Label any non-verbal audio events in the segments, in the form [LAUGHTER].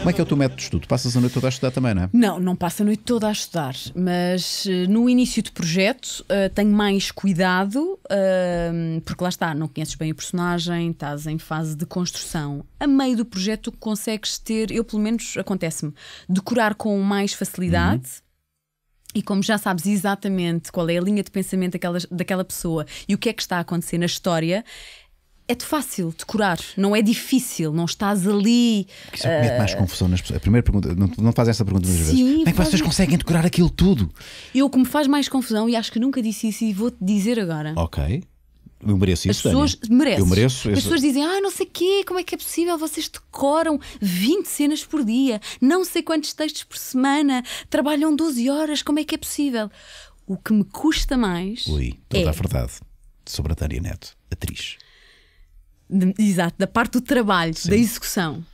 Como é que é o teu método de estudo? Passas a noite toda a estudar também, não é? Não, não passo a noite toda a estudar, mas eh, no início do projeto eh, tenho mais cuidado, eh, porque lá está, não conheces bem o personagem, estás em fase de construção. A meio do projeto consegues ter, eu pelo menos acontece-me, decorar com mais facilidade. E como já sabes exatamente qual é a linha de pensamento daquela, daquela pessoa e o que é que está a acontecer na história, é-te fácil decorar, não é difícil, não estás ali. Que Isso mete mais confusão nas pessoas. A primeira pergunta, não, não fazem essa pergunta muitas Sim, vezes. Como é que vocês conseguem decorar aquilo tudo? Eu, o que me faz mais confusão, e acho que nunca disse isso e vou-te dizer agora. Ok. Eu mereço As isso, pessoas Tânia. merecem. Eu mereço. As esse- pessoas dizem, ah, não sei quê, como é que é possível? Vocês decoram 20 cenas por dia, não sei quantos textos por semana, trabalham 12 horas, como é que é possível? O que me custa mais Ui, toda é, a verdade sobre a Tânia Neto, atriz. De- exato, da parte do trabalho, da execução,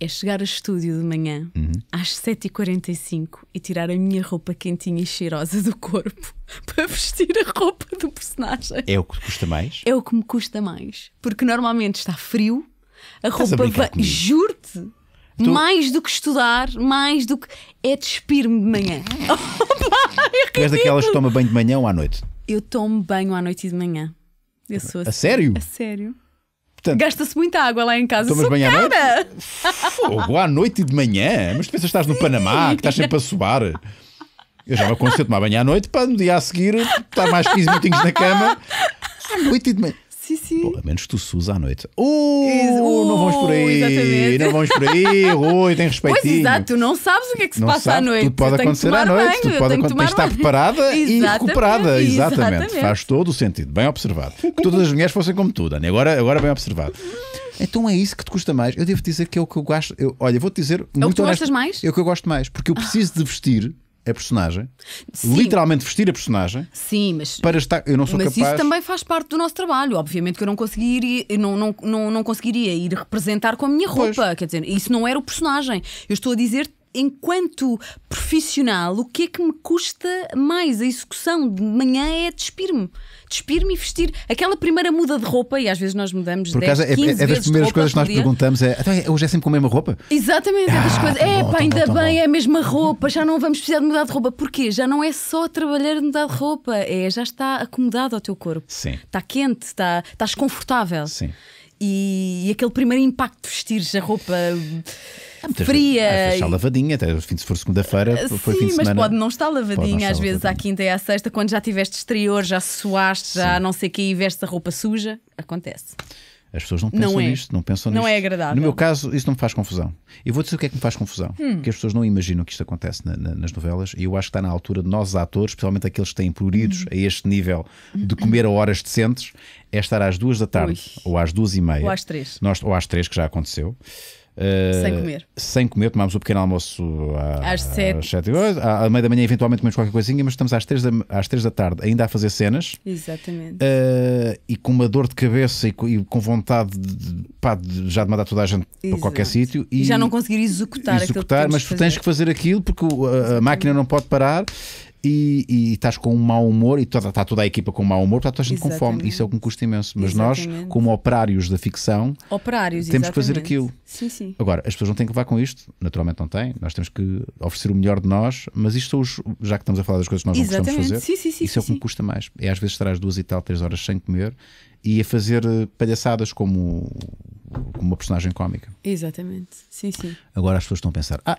é chegar ao estúdio de manhã Uhum. às 7h45 e tirar a minha roupa quentinha e cheirosa do corpo [LAUGHS] para vestir a roupa do personagem. É o que custa mais? é o que me custa mais. Porque normalmente está frio, a Estás a roupa vai. Juro-te! Mais do que estudar, mais do que. É despir-me de manhã. [LAUGHS] Tu és daquelas que toma banho de manhã ou à noite? Eu tomo banho à noite e de manhã. Eu sou A assim. sério? A sério. Gasta-se muita água lá em casa. Tomas banho à noite? Fogo, à noite e de manhã. Mas tu pensas que estás no Panamá, que estás sempre a suar. Eu já me aconselho a tomar banho à noite para no dia a seguir estar mais 15 minutinhos na cama. À noite e de manhã. Sim, sim. A menos que tu suas à noite. Ex- não vamos por aí. exatamente. Não vamos por aí. Rui, tem respeitinho. Pois exato, tu não sabes o que é que se Não passa à noite. tudo pode Eu acontecer à noite, banho, eu pode acontecer, tens de estar preparada e recuperada. Exatamente. exatamente. Faz todo o sentido. Bem observado. Que todas as mulheres fossem como tu, Dani. Agora, agora bem observado. Então é isso que te custa mais. Eu devo dizer que é o que eu gosto. Eu, olha, vou-te dizer. É o que tu honesto, gostas mais? É o que eu gosto mais. Porque eu preciso de vestir a personagem, Sim. literalmente vestir a personagem, Sim, mas. para estar. Eu não sou Mas capaz. isso também faz parte do nosso trabalho. Obviamente que eu não conseguiria, eu não, não, não, não conseguiria ir representar com a minha Pois. roupa. Quer dizer, isso não era o personagem. Eu estou a dizer, enquanto profissional, o que é que me custa mais? A execução de manhã é despir-me. Despir-me e vestir aquela primeira muda de roupa, e às vezes nós mudamos Por 10, acaso, é, 15 é das primeiras coisas que nós dia. perguntamos: é, "Então, é, hoje é sempre com a mesma roupa? Exatamente, é das Ah, coisas. bom, É pá, ainda bom, bem, bom." é a mesma roupa, já não vamos precisar de mudar de roupa. Porquê? Já não é só trabalhar de mudar de roupa, é, já está acomodado ao teu corpo. Sim. Está quente, está, estás confortável. Sim. E, e aquele primeiro impacto de vestires a roupa Muitas fria. Às vezes e- está lavadinha, até fim de se for segunda-feira, foi fim Sim, de mas semana. pode não estar Pode não lavadinha, estar às vezes à lavadinha. quinta e à sexta, quando já tiveste exterior, já suaste, já não sei o que e vestes a roupa suja. Acontece. As pessoas não Não pensam é. nisto, não pensam Não nisto. é agradável. Hum. No meu caso, isso não me faz confusão. E vou dizer o que é que me faz confusão. Que as pessoas não imaginam que isto acontece na- na- nas novelas, e eu acho que está na altura de nós, atores, especialmente aqueles que têm pruridos Hum. a este nível de comer a horas decentes, é estar às duas da tarde Ui. ou às duas e meia. Ou às três. Nós, ou às três, que já aconteceu. Uh, Sem comer. Sem comer, tomámos o pequeno almoço à- Às sete. às sete e coisa. à, à meia da manhã, eventualmente comemos qualquer coisinha, mas estamos às três da, às três da tarde ainda a fazer cenas. Exatamente. Uh, e com uma dor de cabeça e com, e com vontade de, pá, de- já de mandar toda a gente para Exato. qualquer sítio E já não conseguir executar, executar, mas tu tens que fazer aquilo porque a, a máquina não pode parar e, e estás com um mau humor e toda, está toda a equipa com um mau humor, está toda a gente com fome. Exatamente. Isso é o que me custa imenso. Mas nós, Exatamente. como operários da ficção, Operários, temos que fazer exatamente. aquilo. Sim, sim. Agora, as pessoas não têm que levar com isto, naturalmente não têm. Nós temos que oferecer o melhor de nós, mas isto são os, já que estamos a falar das coisas que nós não gostamos de Exatamente. fazer, Sim, sim, sim, isso é o que me custa mais. É às vezes estar às duas e tal, três horas sem comer e a fazer eh, palhaçadas como, como uma personagem cómica. Exatamente. Sim, sim. Agora as pessoas estão a pensar, ah,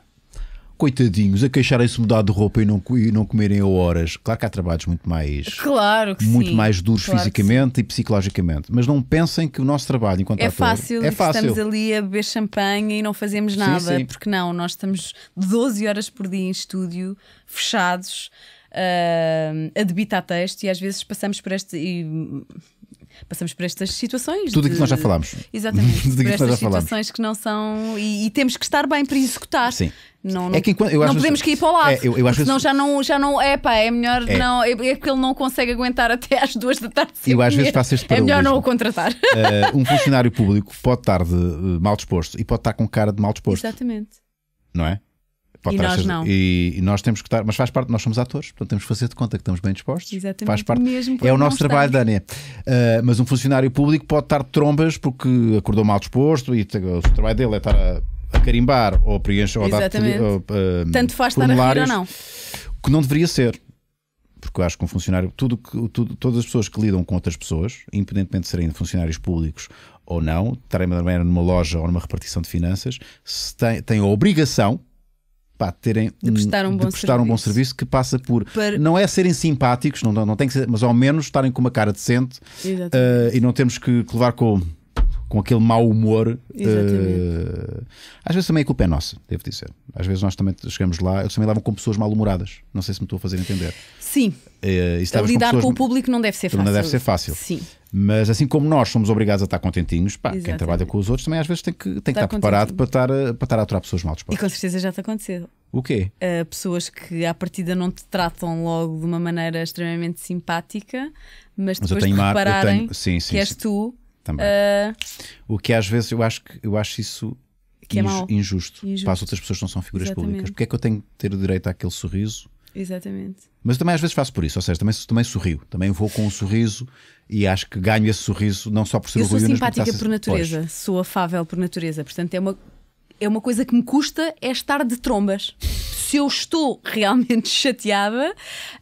coitadinhos, a queixarem-se de mudar de roupa e não, e não comerem a horas. Claro que há trabalhos muito mais. Claro que Muito sim. mais duros Claro fisicamente e psicologicamente, mas não pensem que o nosso trabalho enquanto É ator fácil, é fácil. estamos ali a beber champanhe e não fazemos nada, sim. porque não, nós estamos 12 horas por dia em estúdio, fechados, ah, a debitar texto e às vezes passamos por este. e, passamos por estas situações. Tudo aquilo que nós já falámos. Exatamente, [LAUGHS] Tudo por aquilo que nós já estas falámos. situações que não são. E, e temos que estar bem para executar. Sim. Não, É que eu não podemos cair para o lado. É, eu- eu senão vezes- já não, já não. É pá, é melhor É. não. É, é porque ele não consegue aguentar até às duas da tarde. Eu às vezes faço este É melhor não o contratar. Eh, um [LAUGHS] funcionário público pode estar de eh, mal disposto e pode estar com cara de mal disposto, Exatamente. não é? Pode E nós não. E, e nós temos que estar, mas faz parte, nós somos atores, portanto temos que fazer de conta que estamos bem dispostos. Exatamente, Faz parte. mesmo é o nosso trabalho. Dani. Eh, mas um funcionário público pode estar de trombas porque acordou mal disposto e o trabalho dele é estar a carimbar ou preencher ou dar ou, uh, Tanto faz estar a rir ou não. Que não deveria ser. Porque eu acho que um funcionário, tudo, que- tudo- todas as pessoas que lidam com outras pessoas, independentemente de serem funcionários públicos ou não, estarem numa loja ou numa repartição de finanças, têm, têm a obrigação pá, de terem De prestar um de bom prestar um bom serviço. serviço que passa por Para- não é serem simpáticos, não, não tem que ser, mas ao menos estarem com uma cara decente. Uh, e não temos que, que levar com, com aquele mau humor. Uh, às vezes também a culpa é nossa, devo dizer. Às vezes nós também chegamos lá, eles também levam com pessoas mal-humoradas. Não sei se me estou a fazer entender. Sim, Uh, e lidar pessoas- com o público não deve ser fácil. não deve ser fácil. Sim. Mas assim como nós somos obrigados a estar contentinhos, pá, quem trabalha com os outros também às vezes tem que, tem que Estar estar preparado para estar, a- para estar a aturar pessoas mal E dispostas. com certeza já te aconteceu. O quê? Uh, pessoas que à partida não te tratam logo de uma maneira extremamente simpática, mas Mas eu depois tenho de mar- eu repararem tenho- sim, sim, que és sim. tu, Também. uh, O que às vezes eu acho, que, eu acho isso Que é injusto, Injusto. para as outras pessoas que não são figuras Exatamente. públicas. Porque é que eu tenho que ter o direito àquele sorriso? exatamente. Mas também às vezes faço por isso, ou seja, também, também sorrio, também vou com um sorriso e acho que ganho esse sorriso não só por ser Eu sou o Rui Unas, simpática por natureza, sou afável por natureza, portanto é uma, é uma coisa que me custa é estar de trombas. Se eu estou [LAUGHS] realmente chateada,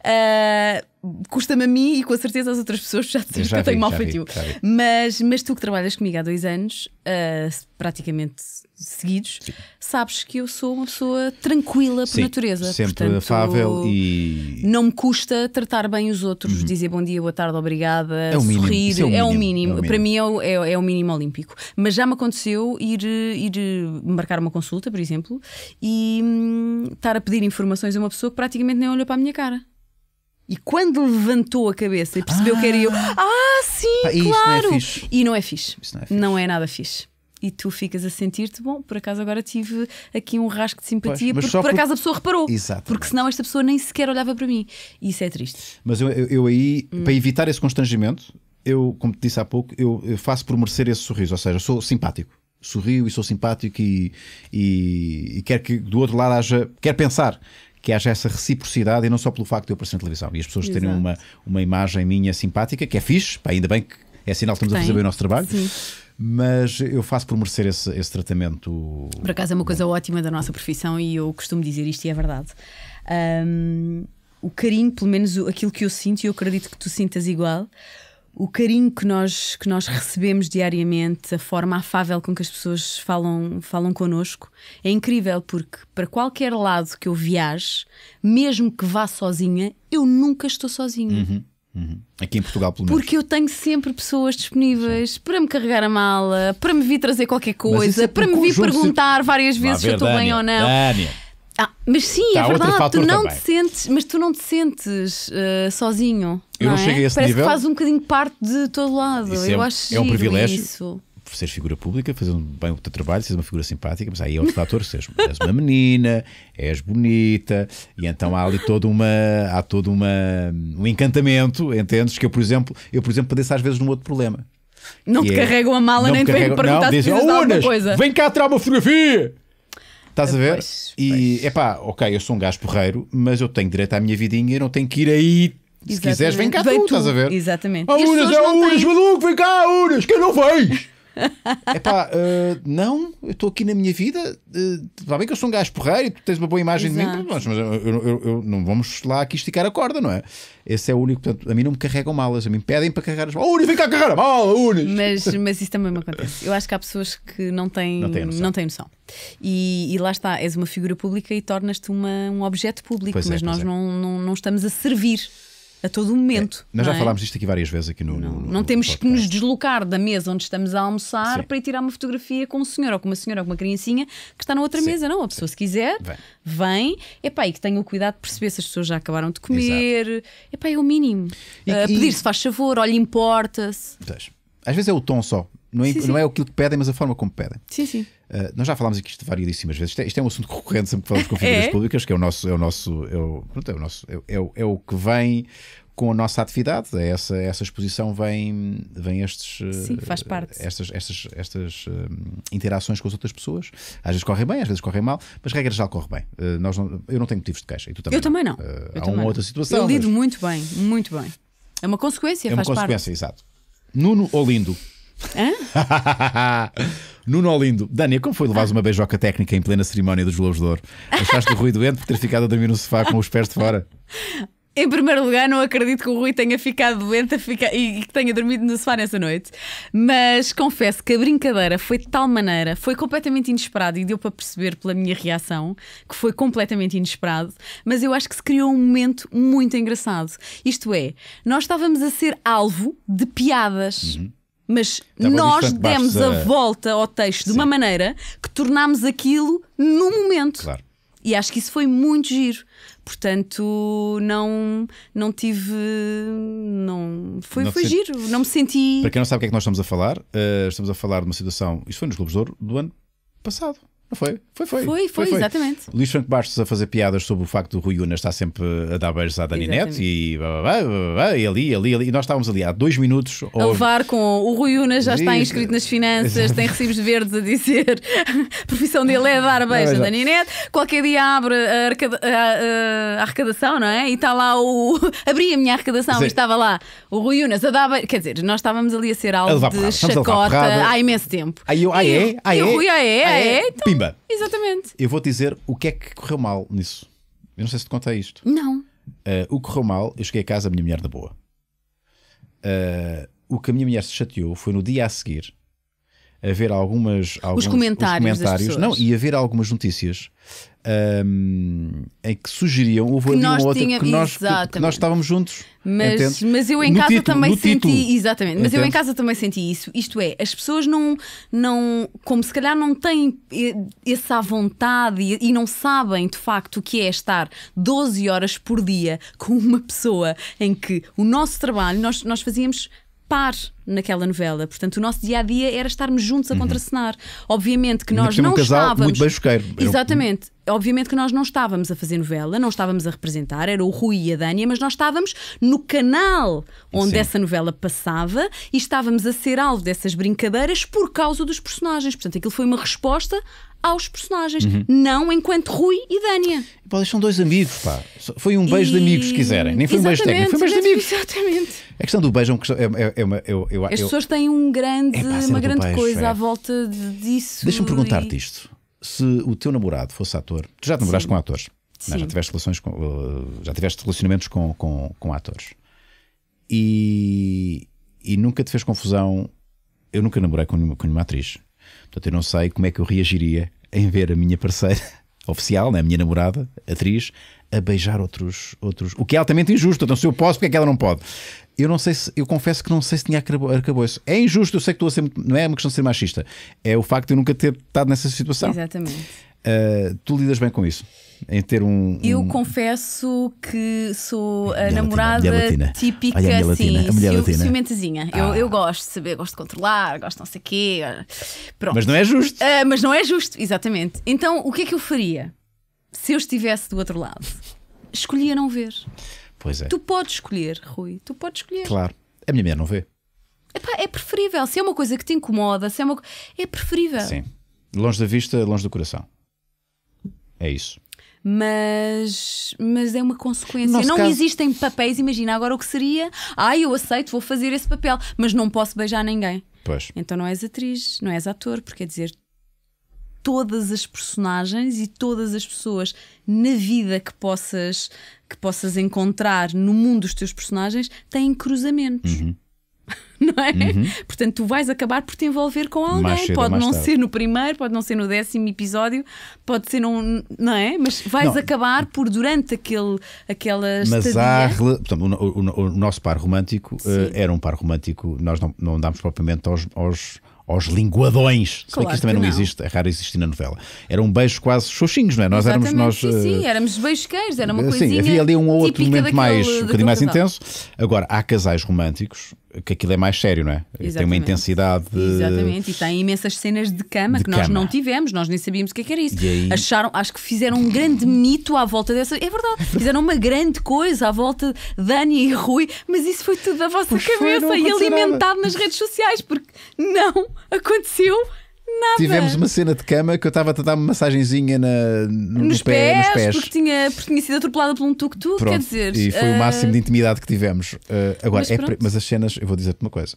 ah, custa-me a mim e com certeza às outras pessoas já dizem Já que eu tenho mau feitio. vi. Mas, mas tu que trabalhas comigo há dois anos, ah, praticamente seguidos, sabes que eu sou uma pessoa tranquila por Sim, natureza. Sempre portanto, afável e. Não me custa tratar bem os outros, dizer bom dia, boa tarde, obrigada, Uhum. o mínimo, sorrir. isso é o É o mínimo, mínimo. é Para mínimo. mim é o, é, é o mínimo olímpico. Mas já me aconteceu ir, ir marcar uma consulta, por exemplo, e hum, estar a pedir informações a uma pessoa que praticamente nem olhou para a minha cara. E quando levantou a cabeça e percebeu que era eu, ah, sim, Pá, isso não é claro! e não é fixe. Não é fixe. Não é nada fixe. E tu ficas a sentir-te, bom, por acaso agora tive aqui um rasgo de simpatia, Pois, porque por por- acaso a pessoa reparou. Exatamente. Porque senão esta pessoa nem sequer olhava para mim. E isso é triste. Mas eu, eu, eu aí, Hum. para evitar esse constrangimento, eu, como te disse há pouco, eu, eu faço por merecer esse sorriso, ou seja, sou simpático. Sorrio e sou simpático e, e, e quero que do outro lado haja, quero pensar que haja essa reciprocidade e não só pelo facto de eu aparecer na televisão e as pessoas terem Exato. uma, uma imagem minha simpática, que é fixe, pá, ainda bem que é sinal que estamos a Tem. fazer bem o nosso trabalho, Sim. mas eu faço por merecer esse, esse tratamento. Por acaso é uma coisa ótima da nossa profissão e eu costumo dizer isto e é verdade. Ahm, o carinho, pelo menos aquilo que eu sinto, e eu acredito que tu sintas igual, o carinho que nós, que nós recebemos diariamente, a forma afável com que as pessoas falam, falam connosco, é incrível porque para qualquer lado que eu viaje, mesmo que vá sozinha, eu nunca estou sozinha. Uhum. Aqui em Portugal, pelo menos. Porque eu tenho sempre pessoas disponíveis para me carregar a mala, para me vir trazer qualquer coisa, é para me vir perguntar várias Vá vezes se eu ver, estou bem ou não. Dânia. Ah, mas sim, Tá, é verdade, tu não também. te sentes, mas tu não te sentes eh, sozinho. Eu não é? cheguei a esse Parece nível. que faz um bocadinho parte de todo lado. Isso é eu um- acho é um privilégio. Isso. seres figura pública, fazendo bem o teu trabalho, seres uma figura simpática, mas aí é outro fator, seres, és uma menina, és bonita, e então há ali toda uma, há todo uma, um encantamento, entendes? Que eu, por exemplo, eu, por exemplo, padeço às vezes num outro problema. Não te é- carregam a mala não nem te vêm perguntar não, se dizem, "Oh, Unas, coisa. Vem cá tirar uma fotografia! Estás a ver? Pois, e é pá, ok, eu sou um gajo porreiro, mas eu tenho direito à minha vidinha, eu não tenho que ir aí. Se Exatamente. quiseres, vem cá Vem tu, tu. estás a ver? Exatamente. Ah, E as Unas, é não Unas, maluco, vem cá, Unas, que não vens? É pá, não, eu estou aqui na minha vida. Está bem que eu sou um gajo porreiro e tu tens uma boa imagem de Exato. mim, mas, mas eu, eu- eu- não vamos lá aqui esticar a corda, não é? Esse é o único. Portanto, a mim não me carregam malas, a mim pedem para carregar as malas. Unas, vem cá carregar a mala, Unas. Mas, mas isso também me acontece. Eu acho que há pessoas que não têm, Não têm noção. não têm noção. E, e lá está, és uma figura pública e tornas-te um objeto público, é, mas nós é. não, não, não estamos a servir a todo momento. Nós já não é? falámos disto aqui várias vezes aqui no. no- no- Não no temos que podcast. nos deslocar da mesa onde estamos a almoçar Sim. para ir tirar uma fotografia com um senhor ou com uma senhora ou com uma criancinha que está na outra Sim. mesa. Não, a pessoa, se quiser, Vem. vem. Epá, e que tenha o cuidado de perceber se as pessoas já acabaram de comer. Epá, é o mínimo. E- Ah, e- Pedir se faz favor, olha, importa-se. Às vezes é o tom só. Não é, Sim, sim. não é aquilo que pedem, mas a forma como pedem. Sim, sim. Uh, nós já falámos aqui isto variedíssimas vezes. Isto é, isto é um assunto recorrente sempre que falamos com figuras É? públicas, que é o nosso, é o nosso, é o, pronto, é o nosso, é, é o- é o que vem com a nossa atividade. É essa, essa exposição vem, vem estes, uh, Sim, faz parte. estas, estas, estas um, interações com as outras pessoas. Às vezes correm bem, às vezes correm mal, mas regra já corre bem. Nós não- eu não tenho motivos de queixa. E tu também Eu também não. Uh, Eu há também uma não. outra situação. Eu lido mas muito bem, muito bem. É uma consequência, é uma faz consequência, exato. Nuno ou lindo? [LAUGHS] Nuno Olindo, Dânia, como foi levares uma beijoca técnica em plena cerimónia dos Globos de Ouro? Achaste o Rui doente por ter ficado a dormir no sofá com os pés de fora? Em primeiro lugar, não acredito que o Rui tenha ficado doente ficar, e que tenha dormido no sofá nessa noite. Mas confesso que a brincadeira foi de tal maneira, foi completamente inesperado e deu para perceber pela minha reação que foi completamente inesperado. Mas eu acho que se criou um momento muito engraçado. Isto é, nós estávamos a ser alvo de piadas. Uhum. Mas Estava nós demos debaixo a da- volta ao texto de uma maneira que tornámos aquilo no momento. Claro. E acho que isso foi muito giro. Portanto, não, não tive. Não, foi Não foi senti- giro. Não me senti. Para quem não sabe o que é que nós estamos a falar, eh, estamos a falar de uma situação. Isto foi nos Globos de Ouro do ano passado. Não foi? Foi, foi. Foi, foi, exatamente. Luís Franco Bastos a fazer piadas sobre o facto do Rui Unas estar sempre a dar beijos à Dani Neto e, blá, blá, blá, blá, blá, e ali, ali, ali. E nós estávamos ali há dois minutos. A levar com o Rui Unas já está inscrito nas finanças, tem recibos verdes a dizer [LAUGHS] a profissão dele é dar beijo Não, a mas- Dani Neto. Qualquer dia abre a, arcada- a- a- arrecadação, não é? E está lá o. [LAUGHS] Abri a minha arrecadação Sim. e estava lá o Rui Unas a dar beijo. Quer dizer, nós estávamos ali a ser A alvo levar de chacota há imenso tempo. Aí eu, ah, é? Ah, é? o Rui, ah, é? Pimba! Exatamente. Eu vou dizer o que é que correu mal nisso. Eu não sei se te contei isto. Não. Uh, o que correu mal, eu cheguei a casa, a minha mulher da boa. Uh, o que a minha mulher se chateou foi no dia a seguir a ver algumas, alguns, comentários das pessoas. não, e a ver algumas notícias um, em que sugeriam, houve Que ali nós uma outra que, nós, que- que nós estávamos juntos. Mas, entendes? mas eu em No casa título, também senti. título. Exatamente. Mas eu em casa também senti isso. Isto é, as pessoas não. não como se calhar não têm eh, essa vontade e, e não sabem de facto o que é estar 12 horas por dia com uma pessoa em que o nosso trabalho, nós, nós fazíamos par naquela novela. Portanto, o nosso dia a dia era estarmos juntos a contracenar. Obviamente que nós não um casal estávamos. muito beijoqueiro. Era um- Exatamente. Obviamente que nós não estávamos a fazer novela, não estávamos a representar, era o Rui e a Dânia, mas nós estávamos no canal onde Sim. essa novela passava e estávamos a ser alvo dessas brincadeiras por causa dos personagens. Portanto, aquilo foi uma resposta aos personagens, Uhum. não enquanto Rui e Dânia. Eles são dois amigos, pá. Foi um beijo de amigos, se quiserem. Nem foi um beijo técnico, foi um beijo de amigos. Exatamente. A questão do beijo é uma questão. É, é- é uma, eu, eu, As eu- pessoas têm um grande, cena uma grande beijo, coisa é. à volta disso. Deixa-me perguntar-te e- isto. Se o teu namorado fosse ator, tu já te namoraste Sim. com atores, não é? Já tiveste relações com, uh, já tiveste relacionamentos com, com, com atores e, e nunca te fez confusão. Eu nunca namorei com nenhuma, com nenhuma atriz, portanto eu não sei como é que eu reagiria em ver a minha parceira [LAUGHS] oficial, né, a minha namorada, atriz, a beijar outros, outros. O que é altamente injusto. Então, se eu posso, porque é que ela não pode? Eu não sei se, eu confesso que não sei se tinha arcabo- arcabouço. É injusto, eu sei que estou a ser, não é uma questão de ser machista, é o facto de eu nunca ter estado nessa situação. Exatamente. Uh, tu lidas bem com isso? Em ter um. Eu um- confesso que sou a latina, namorada latina. típica, Olha a mulher assim, latina, a mulher ciu- ciumentezinha. Eu, Ah. eu gosto de saber, gosto de controlar, gosto de não sei o quê. Pronto. Mas não é justo. Ah, mas não é justo, exatamente. Então, o que é que eu faria se eu estivesse do outro lado? Escolhia não ver. Pois é. Tu podes escolher, Rui, tu podes escolher. Claro. A minha mulher não vê. Epá, é preferível. Se é uma coisa que te incomoda, se é uma É preferível. Sim. Longe da vista, longe do coração. É isso. Mas, mas é uma consequência. No nosso não caso- existem papéis. Imagina agora o que seria. Ah, eu aceito, vou fazer esse papel, mas não posso beijar ninguém. Pois. Então não és atriz, não és ator, porque quer dizer, todas as personagens e todas as pessoas na vida que possas, que possas encontrar no mundo dos teus personagens têm cruzamentos. Uhum. [LAUGHS] Não é? Portanto, tu vais acabar por te envolver com alguém. Pode não tarde. ser no primeiro, pode não ser no décimo episódio, pode ser num. Não é? Mas vais Não. acabar por, durante aquele, aquela Mas estadia. há. Portanto, o, o- o nosso par romântico Sim. era um par romântico. Nós não, não andámos propriamente aos. aos aos linguadões, se bem Claro que isso também que não, não. existe, é raro existir na novela. Eram beijos quase xoxinhos, não é? Nós éramos Exatamente, nós. sim, eh, sim, éramos beijos era uma Sim, coisinha. havia ali um ou outro momento mais, um bocadinho mais intenso. Agora, há casais românticos que aquilo é mais sério, não é? Tem uma Exatamente. intensidade. Exatamente, e tem imensas cenas de cama De que nós cama. não tivemos, nós nem sabíamos o que, é que era isso. Aí- Acharam, acho que fizeram um grande mito à volta dessa. É verdade, fizeram uma grande coisa à volta de Dani e Rui, mas isso foi tudo da vossa Pois foi, cabeça não e alimentado nas redes sociais, porque não aconteceu nada. Tivemos uma cena de cama que eu estava a dar uma massagenzinha na, no, nos, no pé, pés, nos pés. Porque, tinha, porque tinha sido atropelada por um tuk-tuk, quer dizer. e foi o ah, máximo de intimidade que tivemos. Uh, agora, mas é mas as cenas, eu vou dizer-te uma coisa: